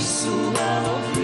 so loud.